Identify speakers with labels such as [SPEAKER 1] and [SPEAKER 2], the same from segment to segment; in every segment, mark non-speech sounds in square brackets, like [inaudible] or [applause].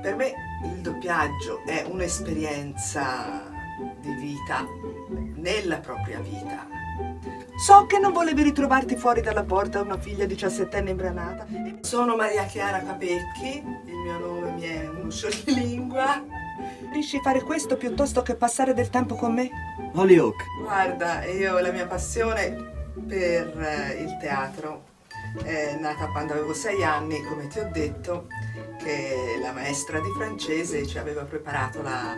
[SPEAKER 1] per me il doppiaggio è un'esperienza di vita nella propria vita. So che non volevi ritrovarti fuori dalla porta una figlia diciassettenne imbranata. Sono Maria Chiara Capecchi, il mio nome mi è un scioglilingua. Riesci a fare questo piuttosto che passare del tempo con me?
[SPEAKER 2] Holyoke.
[SPEAKER 1] Guarda, io la mia passione per eh, il teatro è nata quando avevo sei anni, come ti ho detto, che la maestra di francese ci aveva preparato la,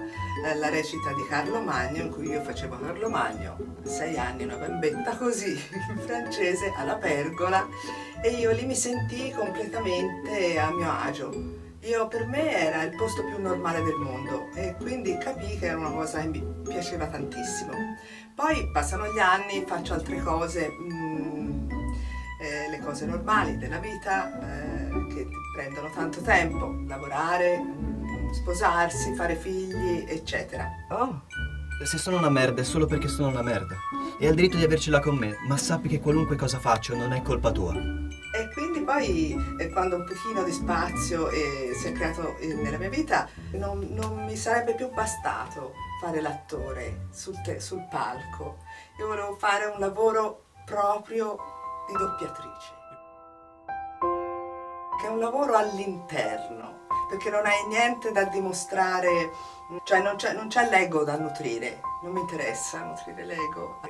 [SPEAKER 1] la recita di Carlo Magno, in cui io facevo Carlo Magno, sei anni, una bambetta così, in francese, alla pergola, e io lì mi sentii completamente a mio agio. Io per me era il posto più normale del mondo e quindi capii che era una cosa che mi piaceva tantissimo. Poi passano gli anni, faccio altre cose, mm, eh, cose normali della vita eh, che prendono tanto tempo, lavorare, mm, sposarsi, fare figli, eccetera.
[SPEAKER 2] Oh, se sono una merda è solo perché sono una merda. E hai il diritto di avercela con me, ma sappi che qualunque cosa faccio non è colpa tua.
[SPEAKER 1] E quindi poi eh, quando un pochino di spazio eh, si è creato eh, nella mia vita non, non, mi sarebbe più bastato fare l'attore sul, sul palco. Io volevo fare un lavoro proprio di doppiatrice, che è un lavoro all'interno, perché non hai niente da dimostrare, cioè non c'è l'ego da nutrire, non mi interessa nutrire l'ego.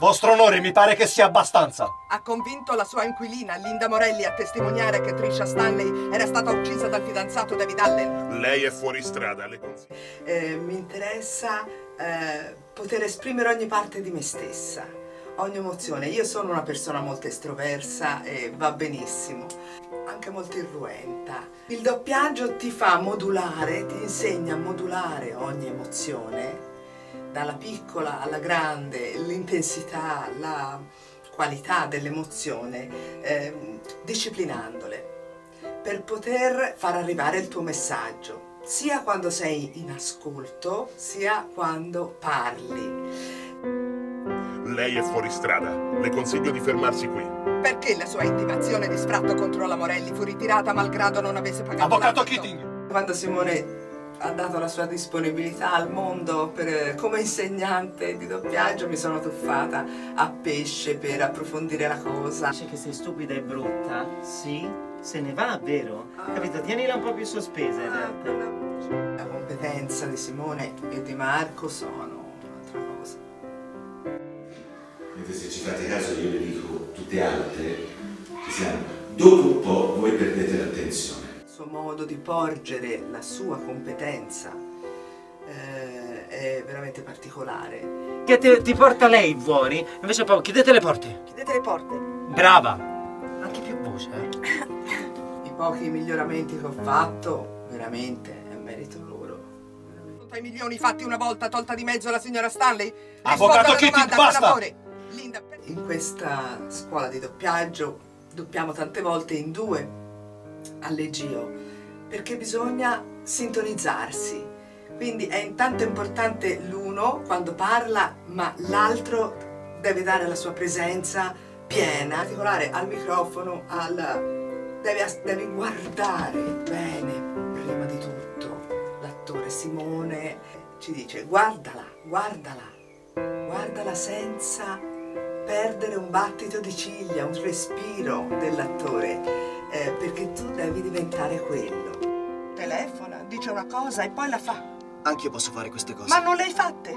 [SPEAKER 3] Vostro onore, mi pare che sia abbastanza.
[SPEAKER 1] Ha convinto la sua inquilina, Linda Morelli, a testimoniare che Trisha Stanley era stata uccisa dal fidanzato David Allen.
[SPEAKER 4] Lei è fuori strada, le consiglio.
[SPEAKER 1] Eh, mi interessa eh, poter esprimere ogni parte di me stessa, ogni emozione. Io sono una persona molto estroversa e va benissimo anche molto irruenta. Il doppiaggio ti fa modulare, ti insegna a modulare ogni emozione, dalla piccola alla grande, l'intensità, la qualità dell'emozione, eh, disciplinandole, per poter far arrivare il tuo messaggio, sia quando sei in ascolto, sia quando parli.
[SPEAKER 4] Lei è fuori strada, le consiglio di fermarsi qui.
[SPEAKER 1] Perché la sua intimazione di sfratto contro la Morelli fu ritirata malgrado non avesse pagato
[SPEAKER 3] Avvocato Keating!
[SPEAKER 1] Quando Simone ha dato la sua disponibilità al mondo per, come insegnante di doppiaggio mi sono tuffata a pesce per approfondire la cosa.
[SPEAKER 5] Dice che sei stupida e brutta? Sì? Se ne va, vero? Ah. Capito? Tienila un po' più sospesa in realtà.
[SPEAKER 1] La competenza di Simone e di Marco sono
[SPEAKER 6] Mentre se ci fate caso io le dico tutte alte, ci siamo. Dopo un po' voi perdete l'attenzione
[SPEAKER 1] suo modo di porgere la sua competenza eh, è veramente particolare.
[SPEAKER 5] Che ti, ti, porta lei fuori, invece poi chiudete le porte.
[SPEAKER 1] Chiudete le porte.
[SPEAKER 5] Brava. Anche più voce. Eh. [coughs]
[SPEAKER 1] I pochi miglioramenti che ho fatto, veramente, è merito loro. Conta i milioni fatti una volta tolta di mezzo la signora Stanley?
[SPEAKER 3] Avvocato Kitty, basta!
[SPEAKER 1] In questa scuola di doppiaggio doppiamo tante volte in due allegio, perché bisogna sintonizzarsi. Quindi è intanto importante l'uno quando parla, ma l'altro deve dare la sua presenza piena, in particolare al microfono, al... Devi, devi guardare bene prima di tutto l'attore Simone ci dice guardala, guardala, guardala senza perdere un battito di ciglia, un respiro dell'attore eh, perché tu devi diventare quello. Telefona, dice una cosa e poi la fa.
[SPEAKER 2] Anch'io posso fare queste cose.
[SPEAKER 1] Ma non le hai fatte.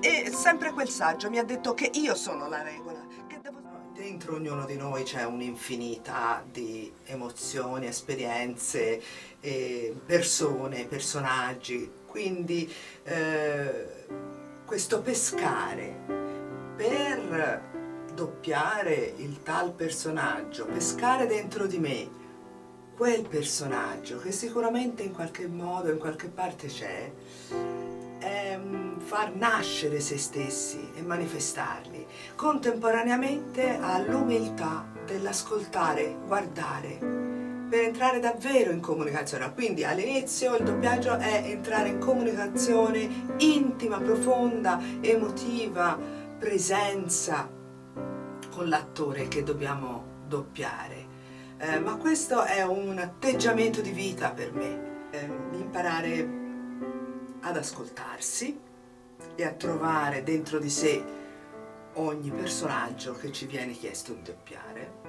[SPEAKER 1] E sempre quel saggio mi ha detto che io sono la regola. Devo... Dentro ognuno di noi c'è un'infinità di emozioni, esperienze, eh, persone, personaggi. Quindi eh, questo pescare per doppiare il tal personaggio, pescare dentro di me quel personaggio che sicuramente in qualche modo, in qualche parte c'è, è mm, far nascere se stessi e manifestarli, contemporaneamente all'umiltà dell'ascoltare, guardare, per entrare davvero in comunicazione. Quindi all'inizio il doppiaggio è entrare in comunicazione intima, profonda, emotiva, presenza, con l'attore che dobbiamo doppiare. Eh, ma questo è un atteggiamento di vita per me. eh, imparare ad ascoltarsi e a trovare dentro di sé ogni personaggio che ci viene chiesto di doppiare.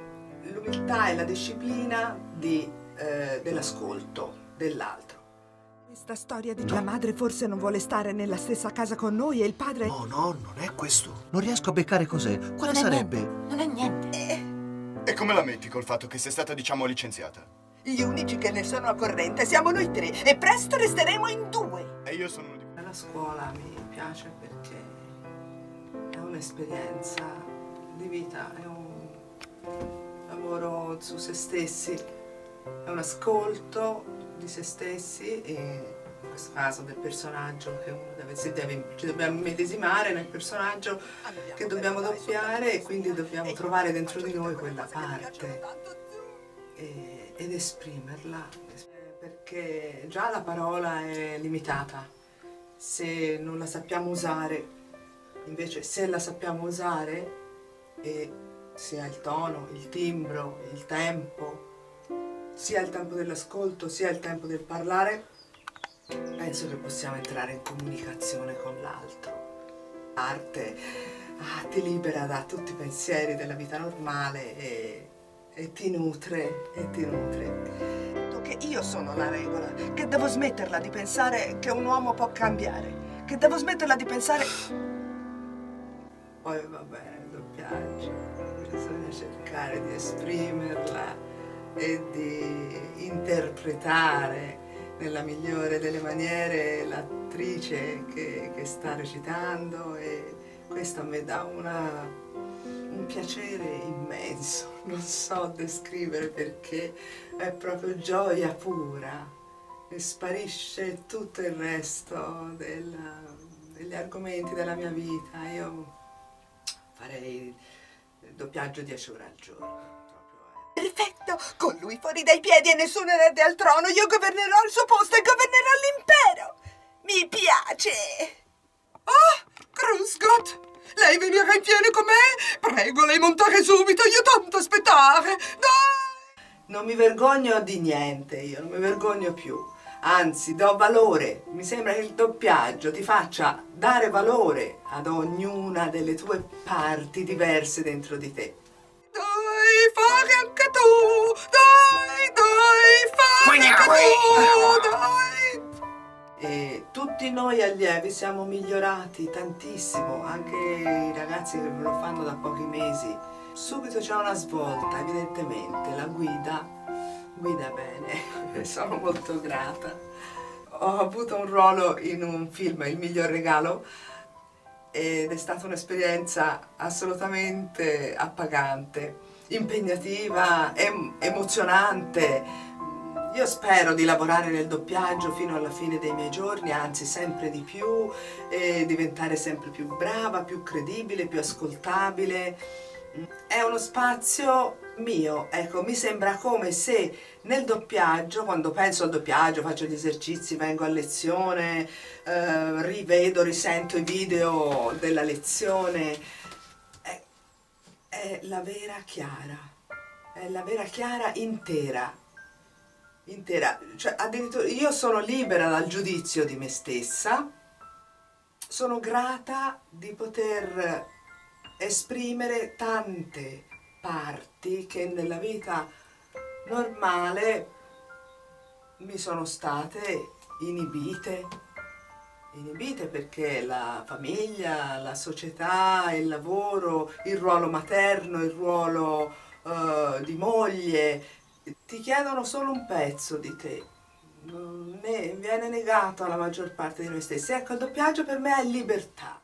[SPEAKER 1] L'umiltà e la disciplina di, eh, dell'ascolto dell'altro.
[SPEAKER 7] Questa storia di la madre forse non vuole stare nella stessa casa con noi e il padre...
[SPEAKER 2] No, no, non è questo. Non riesco a beccare cos'è. Quale
[SPEAKER 8] non
[SPEAKER 2] sarebbe?
[SPEAKER 8] non è niente.
[SPEAKER 9] E come la metti col fatto che sei stata, diciamo, licenziata?
[SPEAKER 7] Gli unici che ne sono a corrente siamo noi tre e presto resteremo in due.
[SPEAKER 9] E io sono uno di
[SPEAKER 1] La scuola mi piace perché è un'esperienza di vita, è un lavoro su se stessi, è un ascolto di se stessi e in questo caso del personaggio che uno deve, si deve, ci dobbiamo medesimare nel personaggio che dobbiamo doppiare e quindi dobbiamo trovare dentro di noi quella parte e- ed esprimerla perché già la parola è limitata. Se non la sappiamo usare invece se la sappiamo usare e sia il tono, il timbro, il tempo sia il tempo dell'ascolto sia il tempo del parlare penso che possiamo entrare in comunicazione con l'altro. L'arte ah, ti libera da tutti i pensieri della vita normale e, e ti nutre e ti nutre. Che io sono la regola che devo smetterla di pensare che un uomo può cambiare che devo smetterla di pensare. Poi va bene il doppiaggio. Bisogna cercare di esprimerla e di interpretare nella migliore delle maniere l'attrice che, che sta recitando e questo a me dà una, un piacere immenso, [laughs] non so descrivere perché è proprio gioia pura e sparisce tutto il resto della- degli argomenti della mia vita. Io farei il doppiaggio 10 ore al giorno.
[SPEAKER 7] Perfetto, con lui fuori dai piedi e nessun erede al trono, io governerò il suo posto e governerò l'impero. Mi piace. Ah, Krusgot, lei venirà in fiera con me? Prego, lei montare subito, io tanto aspettare. Dai!
[SPEAKER 1] Non mi vergogno di niente, io non mi vergogno più. Anzi, do valore. Mi sembra che il doppiaggio ti faccia dare valore ad ognuna delle tue parti diverse dentro di te.
[SPEAKER 7] Fare anche tu. Dai, dai, fare anche tu. Dai.
[SPEAKER 1] E tutti noi allievi siamo migliorati tantissimo, anche i ragazzi che lo fanno da pochi mesi. Subito c'è una svolta, evidentemente, la guida guida bene, [laughs] sono molto grata. Ho avuto un ruolo in un film, Il miglior regalo, ed è stata un'esperienza assolutamente appagante, impegnativa, em- emozionante. Io spero di lavorare nel doppiaggio fino alla fine dei miei giorni, anzi sempre di più, e diventare sempre più brava, più credibile, più ascoltabile. È uno spazio mio, ecco, mi sembra come se nel doppiaggio, quando penso al doppiaggio, faccio gli esercizi, vengo a lezione, eh, rivedo, risento i video della lezione, è, è la vera Chiara, è la vera Chiara intera, intera, cioè addirittura io sono libera dal giudizio di me stessa, sono grata di poter esprimere tante parti che nella vita normale mi sono state inibite. Inibite perché la famiglia, la società, il lavoro, il ruolo materno, il ruolo eh, di moglie ti chiedono solo un pezzo di te. Ne viene negato alla maggior parte di noi stessi. Ecco, il doppiaggio per me è libertà